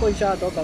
こんにちはどうぞ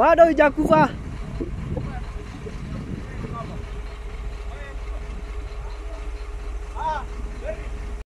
Bado ijakufa